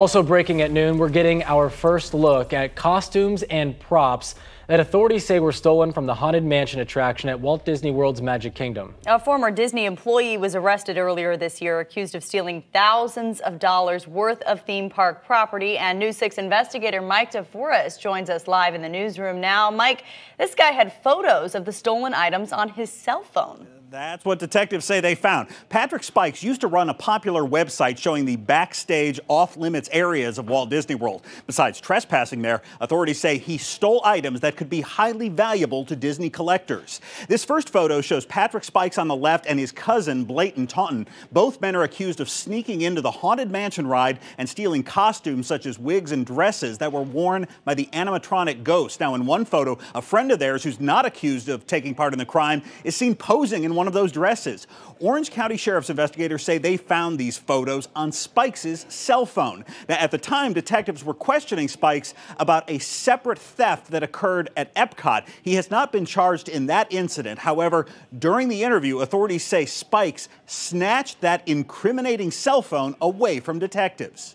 Also breaking at noon, we're getting our first look at costumes and props that authorities say were stolen from the Haunted Mansion attraction at Walt Disney World's Magic Kingdom. A former Disney employee was arrested earlier this year accused of stealing thousands of dollars worth of theme park property. And News 6 investigator Mike DeForest joins us live in the newsroom now. Mike, this guy had photos of the stolen items on his cell phone. That's what detectives say they found. Patrick Spikes used to run a popular website showing the backstage off limits areas of Walt Disney World. Besides trespassing there, authorities say he stole items that could be highly valuable to Disney collectors. This first photo shows Patrick Spikes on the left and his cousin, Blayton Taunton. Both men are accused of sneaking into the Haunted Mansion ride and stealing costumes such as wigs and dresses that were worn by the animatronic ghost. Now, in one photo, a friend of theirs who's not accused of taking part in the crime is seen posing in one of those dresses. Orange County Sheriff's investigators say they found these photos on Spikes' cell phone. Now, at the time, detectives were questioning Spikes about a separate theft that occurred at Epcot. He has not been charged in that incident. However, during the interview, authorities say Spikes snatched that incriminating cell phone away from detectives.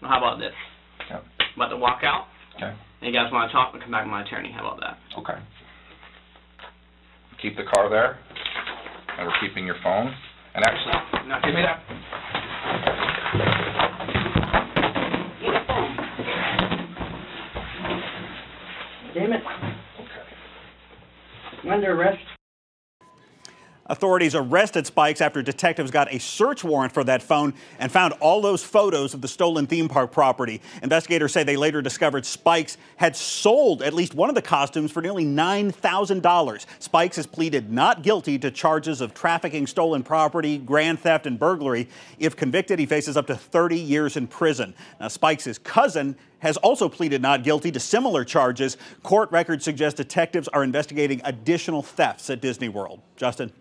How about this? Okay. About to walk out. Okay. And you guys want to talk and come back to my attorney. How about that? Okay. Keep the car there, and we're keeping your phone. And actually, No, give me that. Get phone. Damn it. Okay. I'm under arrest. Authorities arrested Spikes after detectives got a search warrant for that phone and found all those photos of the stolen theme park property. Investigators say they later discovered Spikes had sold at least one of the costumes for nearly $9,000. Spikes has pleaded not guilty to charges of trafficking stolen property, grand theft, and burglary. If convicted, he faces up to 30 years in prison. Now, Spikes' cousin has also pleaded not guilty to similar charges. Court records suggest detectives are investigating additional thefts at Disney World. Justin.